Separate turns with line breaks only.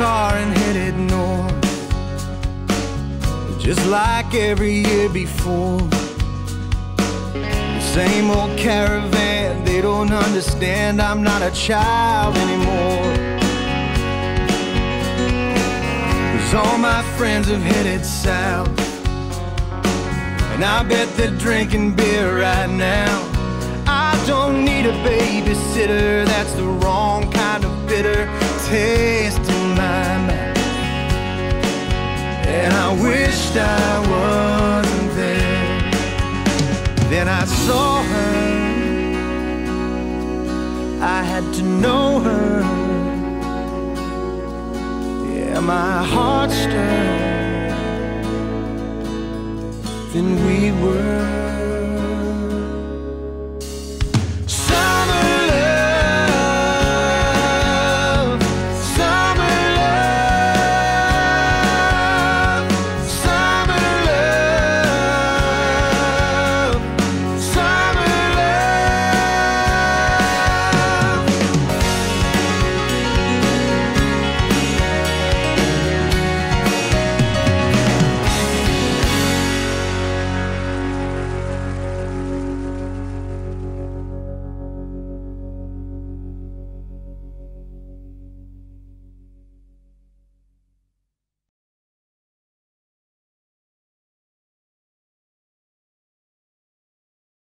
car and headed north. Just like every year before. The same old caravan, they don't understand I'm not a child anymore. Cause all my friends have headed south. And I bet they're drinking beer right now. I don't need a babysitter, that's the wrong kind of bitter taste in my mouth. And I wished I wasn't there. Then I saw her, I had to know her. Yeah, my heart stirred. Then we were.